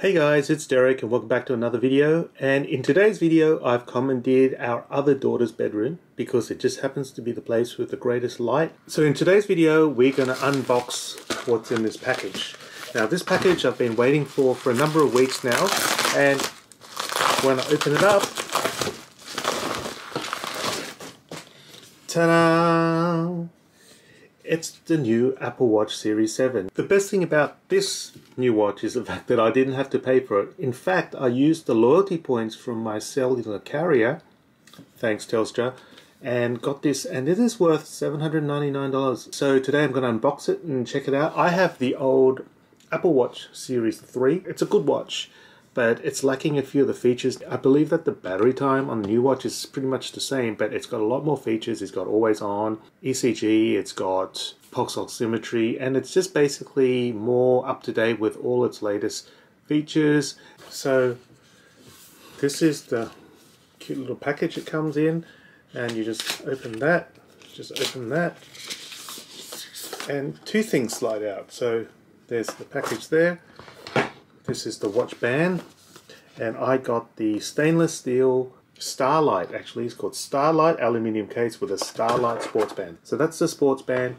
Hey guys, it's Derek and welcome back to another video. And in today's video, I've commandeered our other daughter's bedroom because it just happens to be the place with the greatest light. So in today's video, we're going to unbox what's in this package. Now this package I've been waiting for for a number of weeks now. And when I open it up, ta-da! It's the new Apple Watch Series 7. The best thing about this new watch is the fact that I didn't have to pay for it. In fact, I used the loyalty points from my cellular carrier, thanks Telstra, and got this and it is worth $799. So today I'm going to unbox it and check it out. I have the old Apple Watch Series 3. It's a good watch but it's lacking a few of the features. I believe that the battery time on the new watch is pretty much the same, but it's got a lot more features. It's got always on ECG, it's got pulse oximetry, and it's just basically more up to date with all its latest features. So this is the cute little package it comes in, and you just open that, just open that, and two things slide out. So there's the package there this is the watch band and I got the stainless steel Starlight actually it's called Starlight aluminium case with a Starlight sports band. So that's the sports band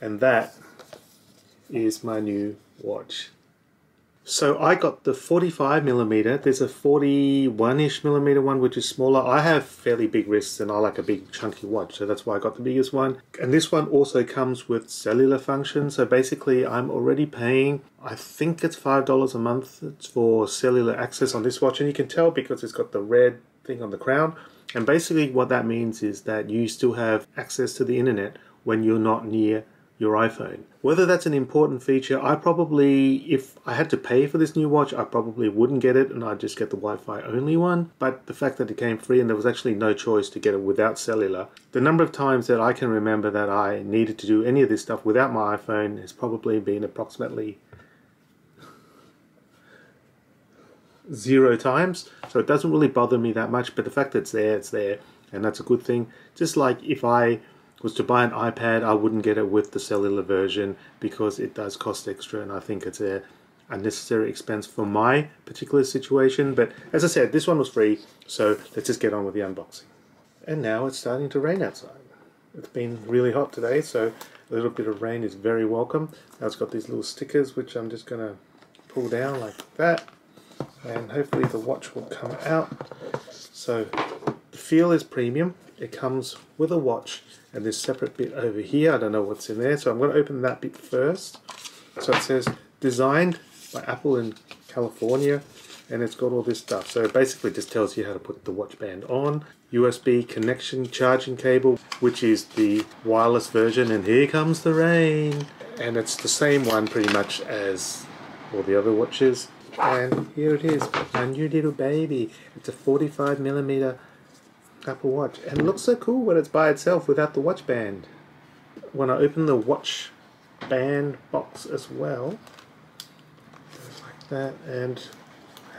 and that is my new watch. So I got the 45 millimeter. There's a 41-ish millimeter one, which is smaller. I have fairly big wrists and I like a big chunky watch, so that's why I got the biggest one. And this one also comes with cellular function. So basically I'm already paying, I think it's $5 a month for cellular access on this watch. And you can tell because it's got the red thing on the crown. And basically what that means is that you still have access to the internet when you're not near your iPhone. Whether that's an important feature, I probably, if I had to pay for this new watch, I probably wouldn't get it and I'd just get the Wi-Fi only one. But the fact that it came free and there was actually no choice to get it without cellular, the number of times that I can remember that I needed to do any of this stuff without my iPhone has probably been approximately zero times. So it doesn't really bother me that much, but the fact that it's there, it's there, and that's a good thing. Just like if I was to buy an iPad, I wouldn't get it with the cellular version because it does cost extra, and I think it's a unnecessary expense for my particular situation. But as I said, this one was free, so let's just get on with the unboxing. And now it's starting to rain outside. It's been really hot today, so a little bit of rain is very welcome. Now it's got these little stickers, which I'm just going to pull down like that, and hopefully the watch will come out. So the feel is premium. It comes with a watch and this separate bit over here. I don't know what's in there, so I'm going to open that bit first. So it says designed by Apple in California, and it's got all this stuff. So basically just tells you how to put the watch band on. USB connection charging cable, which is the wireless version, and here comes the rain. And it's the same one pretty much as all the other watches. And here it is, my new little baby. It's a 45 millimeter Apple Watch and it looks so cool when it's by itself without the watch band. When I open the watch band box as well, like that and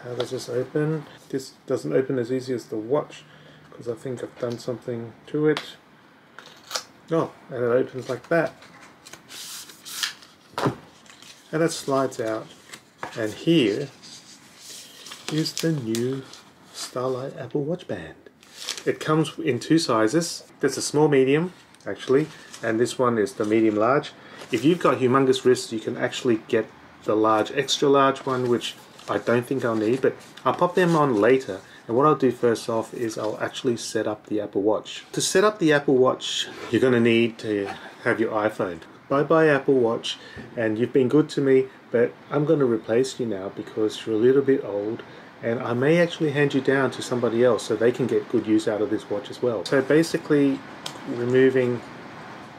how does this open? This doesn't open as easy as the watch because I think I've done something to it. Oh, and it opens like that. And it slides out. And here is the new Starlight Apple Watch Band. It comes in two sizes. There's a small medium, actually, and this one is the medium large. If you've got humongous wrists, you can actually get the large, extra large one, which I don't think I'll need, but I'll pop them on later. And what I'll do first off is I'll actually set up the Apple Watch. To set up the Apple Watch, you're going to need to have your iPhone. Bye bye Apple Watch, and you've been good to me, but I'm going to replace you now because you're a little bit old and I may actually hand you down to somebody else so they can get good use out of this watch as well. So basically removing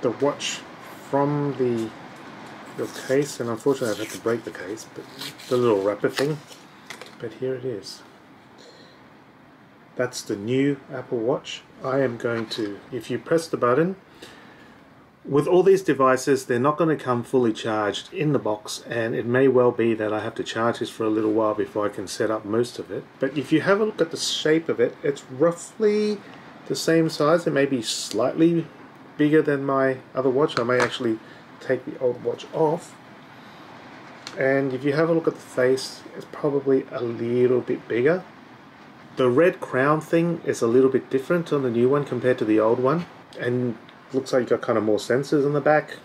the watch from the case and unfortunately I've had to break the case but the little wrapper thing. But here it is. That's the new Apple Watch. I am going to if you press the button with all these devices, they're not going to come fully charged in the box and it may well be that I have to charge this for a little while before I can set up most of it. But if you have a look at the shape of it, it's roughly the same size. It may be slightly bigger than my other watch. I may actually take the old watch off and if you have a look at the face it's probably a little bit bigger the red crown thing is a little bit different on the new one compared to the old one and looks like you've got kind of more sensors on the back.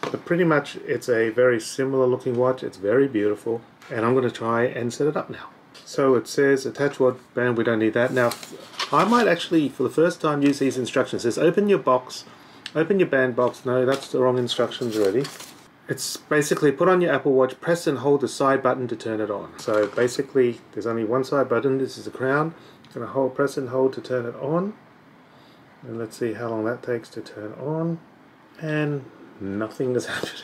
But pretty much it's a very similar looking watch. It's very beautiful. And I'm going to try and set it up now. So it says attach watch band we don't need that. Now I might actually for the first time use these instructions. It says open your box. Open your band box. No that's the wrong instructions already it's basically put on your Apple Watch, press and hold the side button to turn it on. So basically, there's only one side button. This is the crown. I'm going to hold, press and hold to turn it on. And let's see how long that takes to turn on. And nothing is happening.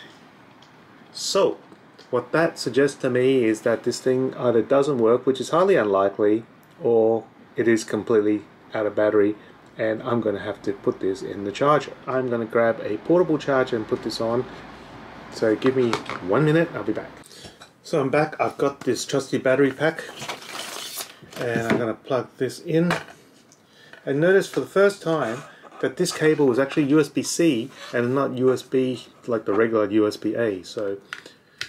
So, what that suggests to me is that this thing either doesn't work, which is highly unlikely, or it is completely out of battery and I'm going to have to put this in the charger. I'm going to grab a portable charger and put this on so give me one minute, I'll be back. So I'm back, I've got this trusty battery pack and I'm going to plug this in. And notice for the first time that this cable is actually USB-C and not USB like the regular USB-A. So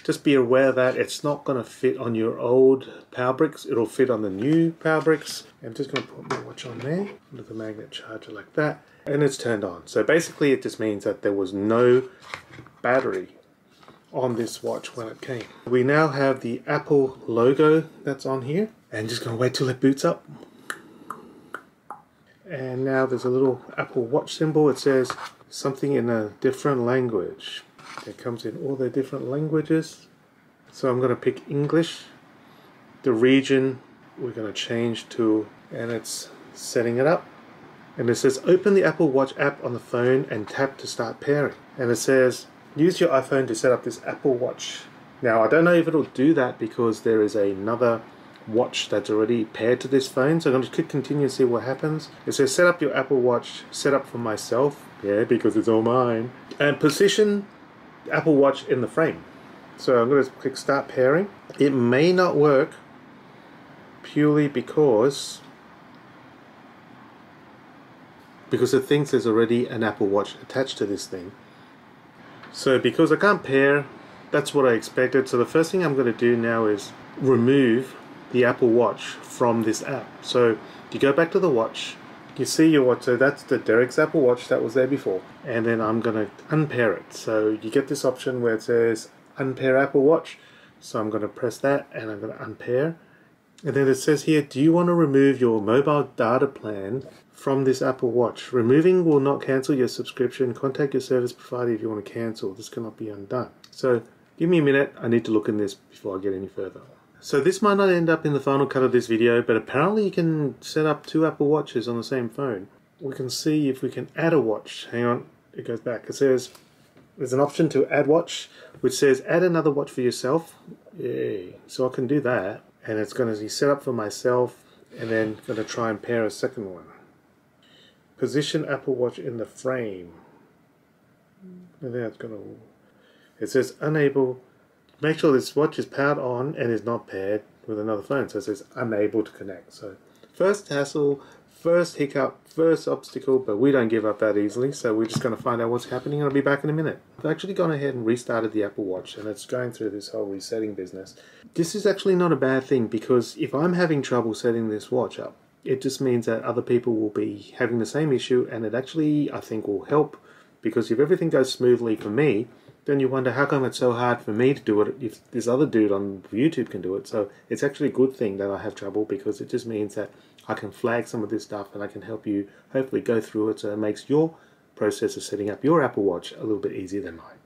just be aware that it's not going to fit on your old power bricks, it'll fit on the new power bricks. I'm just going to put my watch on there with the magnet charger like that and it's turned on. So basically it just means that there was no battery on this watch when it came. We now have the Apple logo that's on here and just gonna wait till it boots up. And now there's a little Apple watch symbol. It says something in a different language. It comes in all the different languages. So I'm gonna pick English. The region we're gonna change to and it's setting it up. And it says open the Apple Watch app on the phone and tap to start pairing. And it says use your iPhone to set up this Apple Watch. Now I don't know if it'll do that because there is another watch that's already paired to this phone so I'm going to click continue and see what happens. It says set up your Apple Watch, set up for myself, yeah because it's all mine, and position Apple Watch in the frame. So I'm going to click start pairing. It may not work purely because because it thinks there's already an Apple Watch attached to this thing so because I can't pair, that's what I expected. So the first thing I'm going to do now is remove the Apple Watch from this app. So you go back to the watch, you see your watch, so that's the Derek's Apple Watch that was there before. And then I'm going to unpair it. So you get this option where it says unpair Apple Watch. So I'm going to press that and I'm going to unpair. And then it says here, do you want to remove your mobile data plan from this Apple Watch. Removing will not cancel your subscription. Contact your service provider if you want to cancel. This cannot be undone. So give me a minute. I need to look in this before I get any further. So this might not end up in the final cut of this video, but apparently you can set up two Apple Watches on the same phone. We can see if we can add a watch. Hang on, it goes back. It says there's an option to add watch, which says add another watch for yourself. Yay. So I can do that. And it's going to be set up for myself and then going to try and pair a second one. Position Apple Watch in the frame. And then it's going to. It says unable. Make sure this watch is powered on and is not paired with another phone. So it says unable to connect. So first hassle, first hiccup, first obstacle, but we don't give up that easily. So we're just going to find out what's happening. And I'll be back in a minute. I've actually gone ahead and restarted the Apple Watch and it's going through this whole resetting business. This is actually not a bad thing because if I'm having trouble setting this watch up, it just means that other people will be having the same issue and it actually I think will help because if everything goes smoothly for me then you wonder how come it's so hard for me to do it if this other dude on YouTube can do it so it's actually a good thing that I have trouble because it just means that I can flag some of this stuff and I can help you hopefully go through it so it makes your process of setting up your Apple Watch a little bit easier than mine.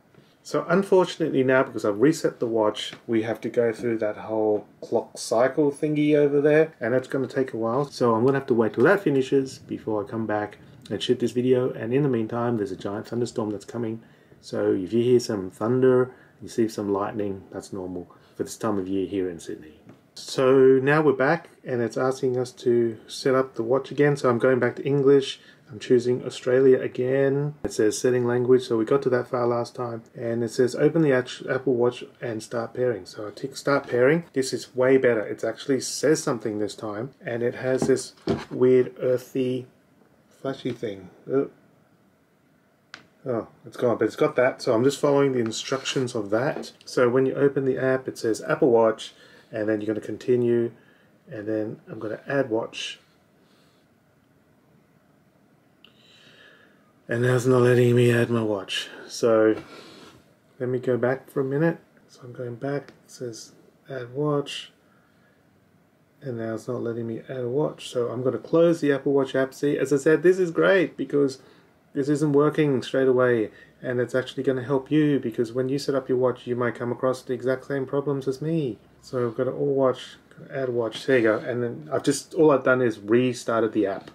So unfortunately now, because I've reset the watch, we have to go through that whole clock cycle thingy over there, and that's going to take a while. So I'm going to have to wait till that finishes before I come back and shoot this video. And in the meantime, there's a giant thunderstorm that's coming. So if you hear some thunder, you see some lightning, that's normal for this time of year here in Sydney. So now we're back and it's asking us to set up the watch again. So I'm going back to English. I'm choosing Australia again. It says setting language, so we got to that far last time. And it says open the Apple Watch and start pairing. So I tick start pairing. This is way better. It actually says something this time. And it has this weird earthy flashy thing. Oh, it's gone, but it's got that. So I'm just following the instructions of that. So when you open the app, it says Apple Watch, and then you're going to continue, and then I'm going to add watch. And now it's not letting me add my watch. So let me go back for a minute. So I'm going back. It says add watch. And now it's not letting me add a watch. So I'm going to close the Apple Watch app. See, as I said, this is great because this isn't working straight away and it's actually going to help you because when you set up your watch you might come across the exact same problems as me. So I've got to all watch add watch there you go. And then I've just all I've done is restarted the app.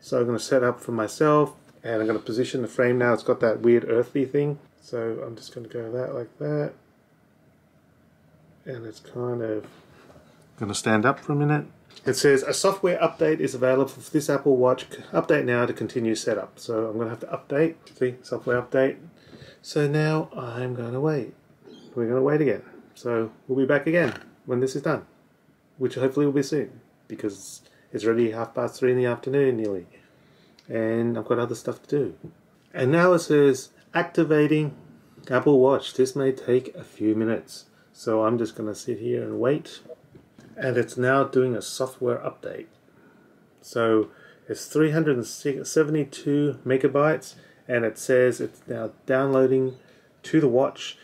So I'm going to set up for myself and I'm going to position the frame now. It's got that weird earthly thing. So I'm just going to go that like that. And it's kind of going to stand up for a minute it says a software update is available for this Apple Watch. Update now to continue setup. So I'm going to have to update. See, software update. So now I'm going to wait. We're going to wait again. So we'll be back again when this is done, which hopefully will be soon because it's already half past three in the afternoon nearly, and I've got other stuff to do. And now it says activating Apple Watch. This may take a few minutes. So I'm just going to sit here and wait and it's now doing a software update. So it's 372 megabytes and it says it's now downloading to the watch.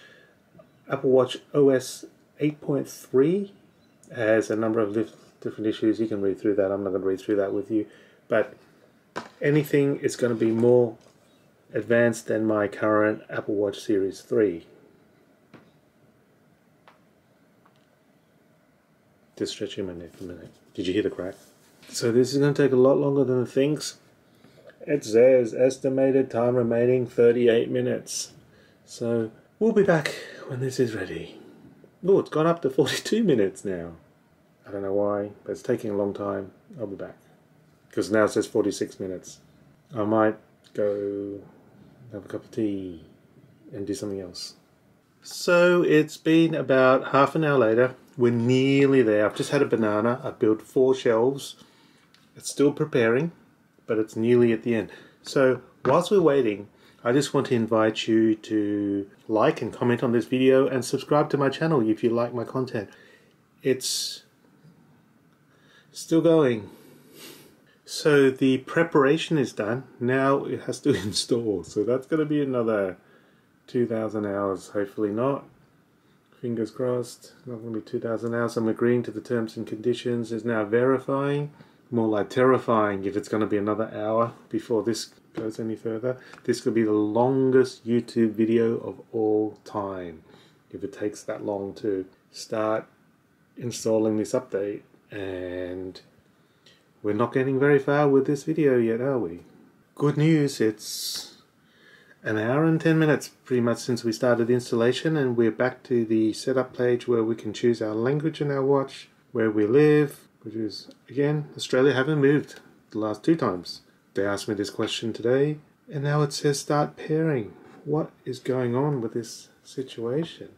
Apple Watch OS 8.3 has a number of different issues. You can read through that. I'm not going to read through that with you. But anything is going to be more advanced than my current Apple Watch Series 3. Just stretching my neck for a minute. Did you hear the crack? So this is going to take a lot longer than it thinks. It says estimated time remaining 38 minutes. So we'll be back when this is ready. Oh, it's gone up to 42 minutes now. I don't know why, but it's taking a long time. I'll be back. Because now it says 46 minutes. I might go have a cup of tea and do something else. So it's been about half an hour later. We're nearly there. I've just had a banana. I've built four shelves. It's still preparing, but it's nearly at the end. So whilst we're waiting, I just want to invite you to like and comment on this video and subscribe to my channel if you like my content. It's still going. So the preparation is done. Now it has to install. So that's going to be another 2,000 hours. Hopefully not fingers crossed, not going to be 2,000 hours. I'm agreeing to the terms and conditions. Is now verifying, more like terrifying if it's going to be another hour before this goes any further. This could be the longest YouTube video of all time if it takes that long to start installing this update. And we're not getting very far with this video yet, are we? Good news, it's an hour and 10 minutes pretty much since we started the installation and we're back to the setup page where we can choose our language and our watch, where we live, which is again, Australia haven't moved the last two times. They asked me this question today and now it says start pairing. What is going on with this situation?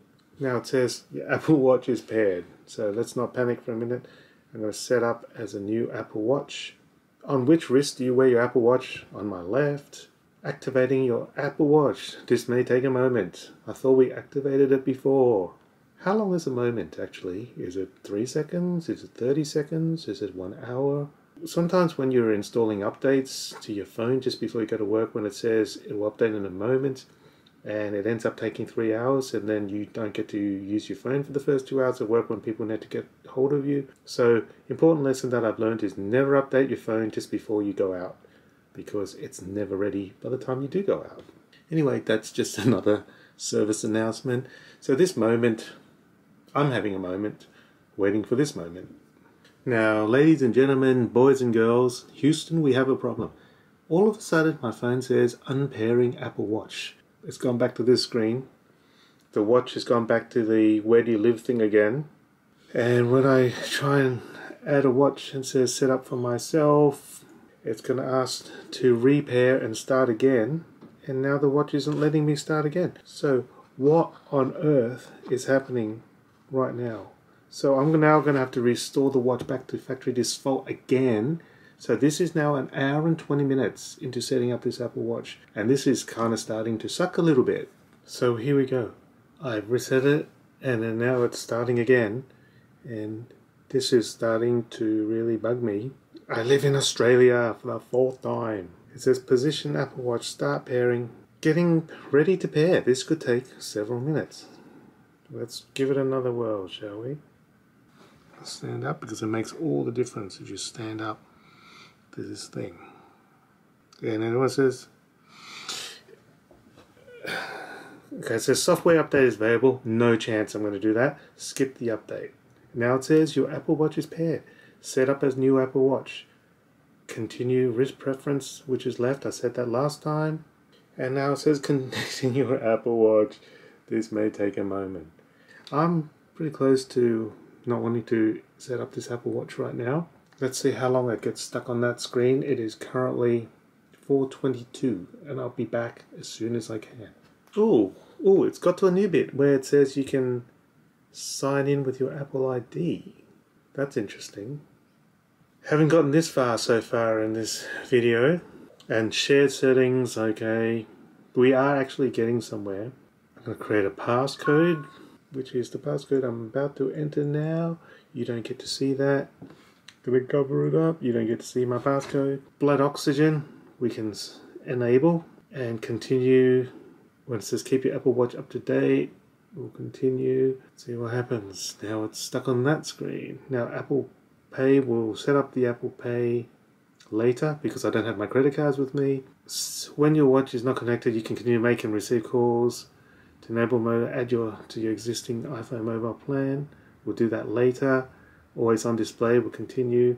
Now it says your Apple Watch is paired. So let's not panic for a minute. I'm going to set up as a new Apple Watch. On which wrist do you wear your Apple Watch? On my left, Activating your Apple Watch. This may take a moment. I thought we activated it before. How long is a moment actually? Is it 3 seconds? Is it 30 seconds? Is it 1 hour? Sometimes when you're installing updates to your phone just before you go to work when it says it will update in a moment and it ends up taking 3 hours and then you don't get to use your phone for the first 2 hours of work when people need to get hold of you. So important lesson that I've learned is never update your phone just before you go out because it's never ready by the time you do go out. Anyway, that's just another service announcement. So, this moment, I'm having a moment waiting for this moment. Now, ladies and gentlemen, boys and girls, Houston, we have a problem. All of a sudden, my phone says unpairing Apple Watch. It's gone back to this screen. The watch has gone back to the where do you live thing again. And when I try and add a watch and says set up for myself, it's going to ask to repair and start again and now the watch isn't letting me start again so what on earth is happening right now so I'm now going to have to restore the watch back to factory default again So this is now an hour and 20 minutes into setting up this Apple Watch and this is kind of starting to suck a little bit. So here we go. I've reset it and then now it's starting again and this is starting to really bug me. I live in Australia for the fourth time. It says position Apple Watch start pairing. Getting ready to pair. This could take several minutes. Let's give it another whirl, shall we? Stand up because it makes all the difference if you stand up to this thing. And it says Okay, says software update is available. No chance I'm going to do that. Skip the update. Now it says your Apple Watch is paired. Set up as new Apple Watch. Continue wrist preference, which is left. I said that last time. And now it says connecting your Apple Watch. This may take a moment. I'm pretty close to not wanting to set up this Apple Watch right now. Let's see how long it gets stuck on that screen. It is currently 422 and I'll be back as soon as I can. Oh, oh, it's got to a new bit where it says you can sign in with your Apple ID. That's interesting. Haven't gotten this far so far in this video. And shared settings, okay. We are actually getting somewhere. I'm going to create a passcode, which is the passcode I'm about to enter now. You don't get to see that. Gonna cover it up. You don't get to see my passcode. Blood oxygen, we can enable and continue when it says keep your Apple Watch up to date. We'll continue, see what happens. Now it's stuck on that screen. Now Apple Pay will set up the Apple Pay later because I don't have my credit cards with me. When your watch is not connected, you can continue make and receive calls. To enable mode, add your to your existing iPhone mobile plan. We'll do that later. Always on display will continue.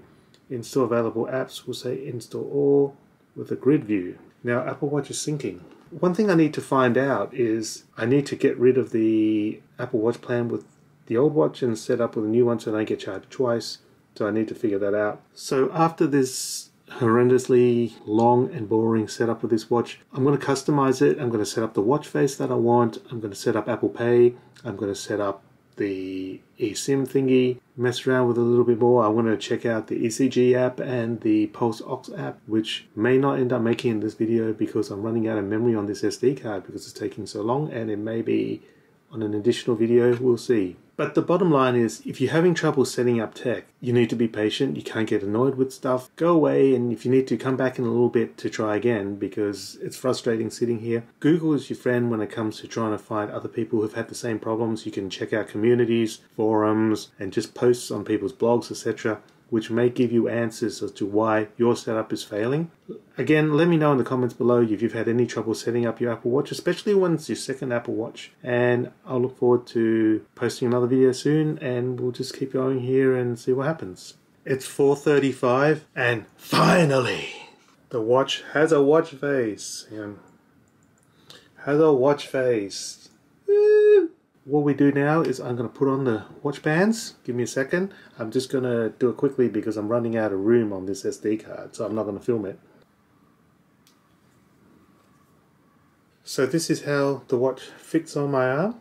Install available apps will say install all with a grid view. Now Apple Watch is syncing. One thing I need to find out is I need to get rid of the Apple Watch plan with the old watch and set up with a new one so I don't get charged twice. So I need to figure that out. So after this horrendously long and boring setup with this watch, I'm going to customize it. I'm going to set up the watch face that I want. I'm going to set up Apple Pay. I'm going to set up the eSIM thingy, mess around with a little bit more. I want to check out the ECG app and the Pulse Ox app, which may not end up making in this video because I'm running out of memory on this SD card because it's taking so long and it may be on an additional video, we'll see. But the bottom line is, if you're having trouble setting up tech, you need to be patient. You can't get annoyed with stuff. Go away, and if you need to, come back in a little bit to try again because it's frustrating sitting here. Google is your friend when it comes to trying to find other people who've had the same problems. You can check out communities, forums, and just posts on people's blogs, etc which may give you answers as to why your setup is failing. Again, let me know in the comments below if you've had any trouble setting up your Apple Watch, especially when it's your second Apple Watch. And I'll look forward to posting another video soon and we'll just keep going here and see what happens. It's 4.35 and finally the watch has a watch face. Has a watch face. Woo! What we do now is I'm going to put on the watch bands. Give me a second. I'm just going to do it quickly because I'm running out of room on this SD card, so I'm not going to film it. So this is how the watch fits on my arm.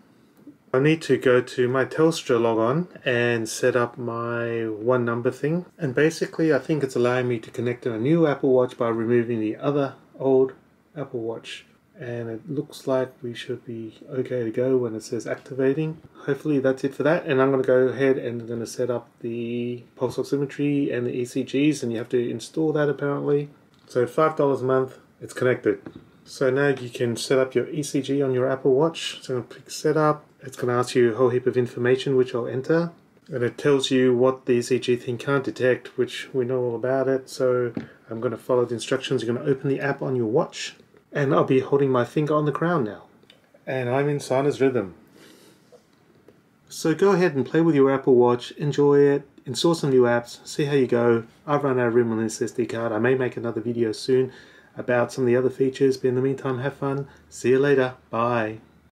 I need to go to my Telstra logon and set up my one number thing. And basically I think it's allowing me to connect to a new Apple Watch by removing the other old Apple Watch and it looks like we should be okay to go when it says activating. Hopefully that's it for that and I'm going to go ahead and I'm going to set up the pulse oximetry and the ECGs and you have to install that apparently. So $5 a month, it's connected. So now you can set up your ECG on your Apple Watch. So I'm going to click setup. It's going to ask you a whole heap of information which I'll enter. And it tells you what the ECG thing can't detect, which we know all about it. So I'm going to follow the instructions. You're going to open the app on your watch and I'll be holding my finger on the crown now. And I'm in sinus rhythm. So go ahead and play with your Apple Watch, enjoy it, install some new apps, see how you go. I've run out of room on this SD card. I may make another video soon about some of the other features, but in the meantime, have fun. See you later. Bye.